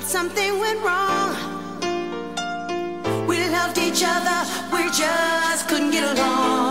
but something went wrong. We loved each other, we just couldn't get along.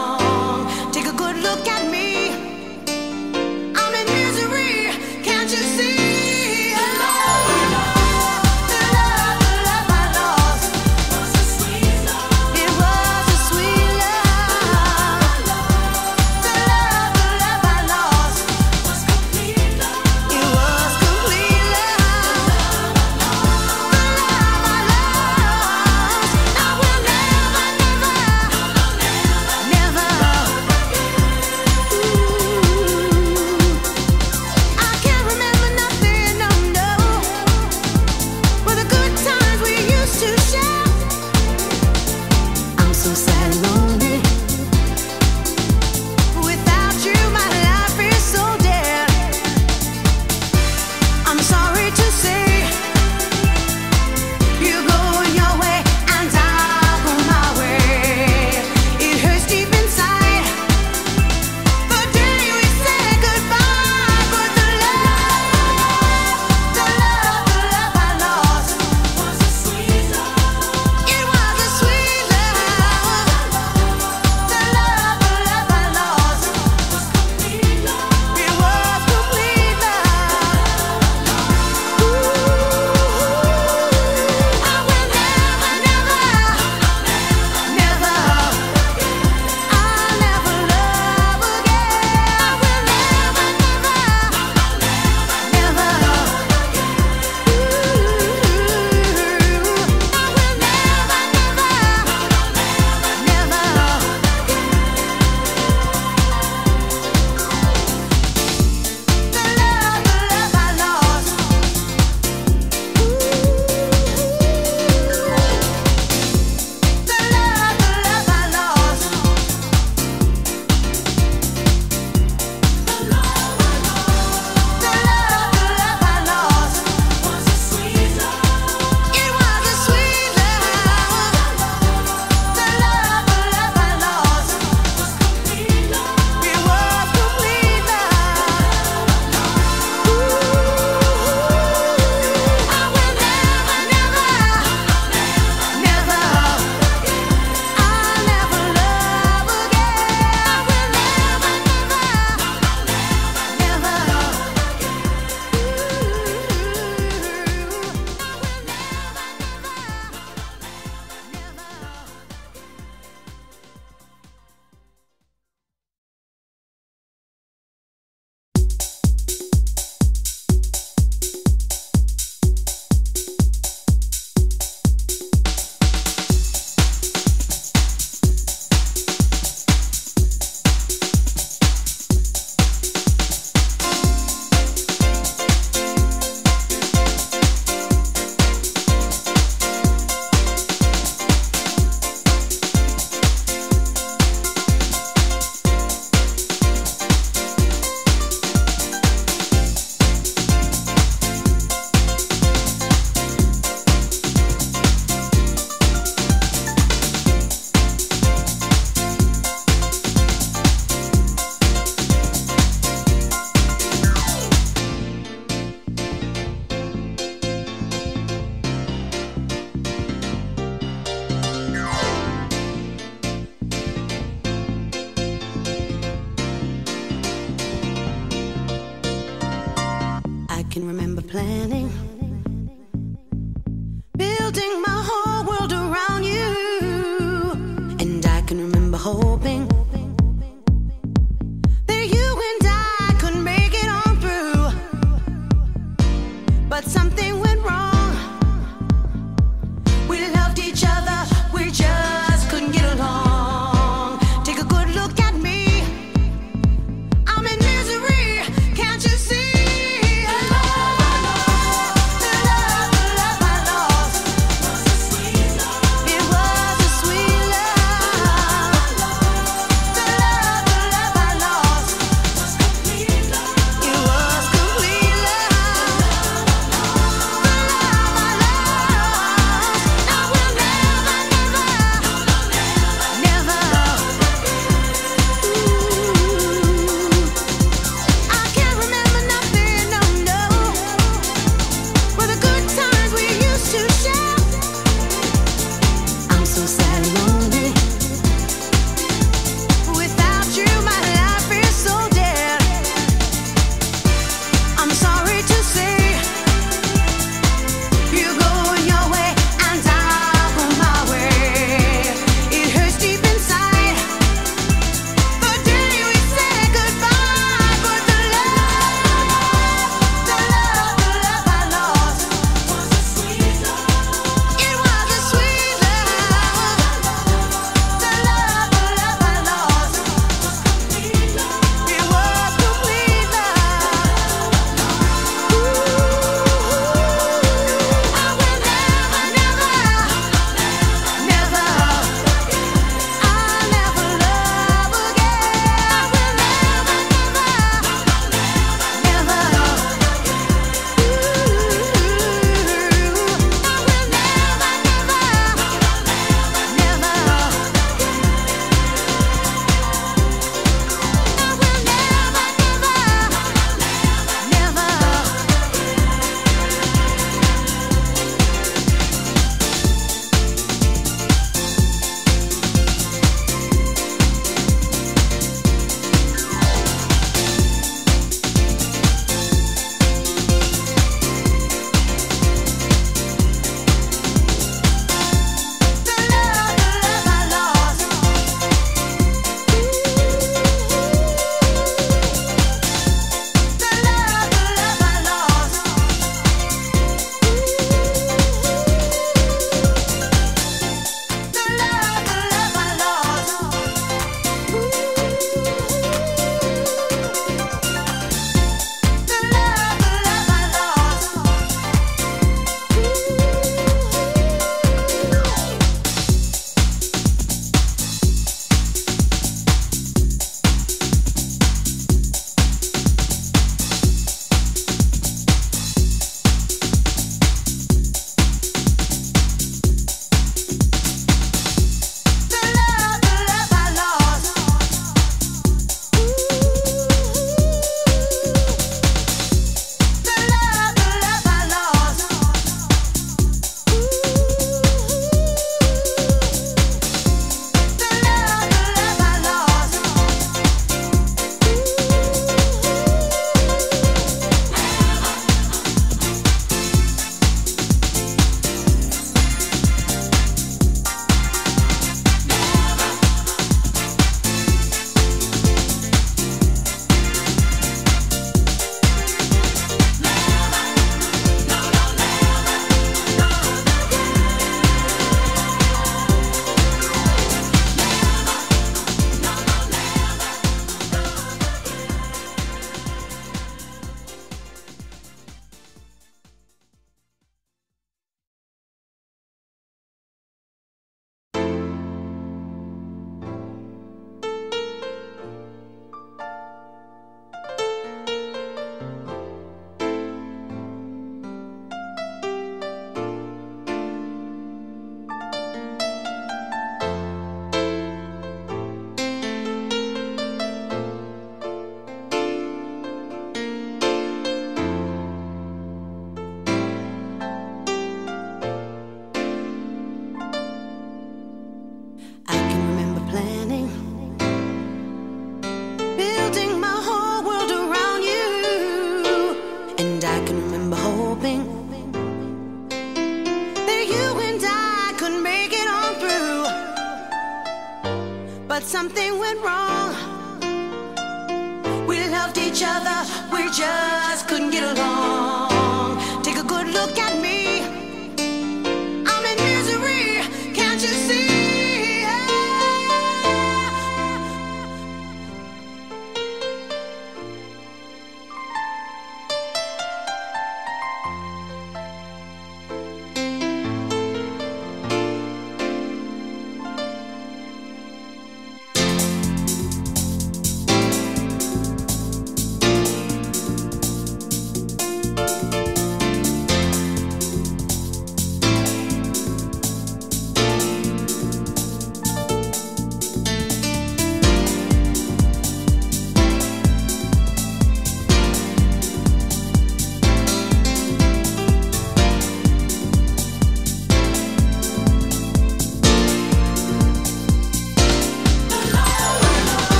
planet.